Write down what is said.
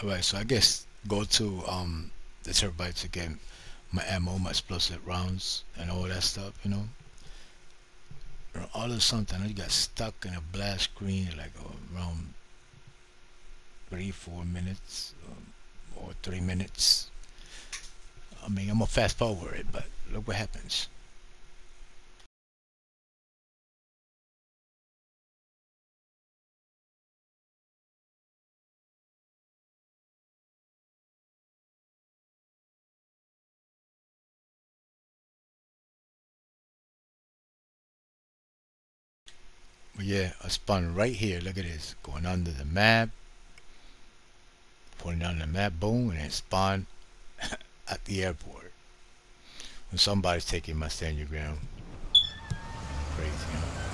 Alright, so I guess go to um the Terrorbytes again, my ammo, my explosive rounds, and all that stuff, you know. All of something, I got stuck in a blast screen like around three, four minutes, um, or three minutes. I mean, I'm gonna fast forward it, but look what happens. Yeah, I spun right here. Look at this. Going under the map. Putting on the map, boom, and then spawn at the airport. When somebody's taking my stand your ground. Crazy, huh?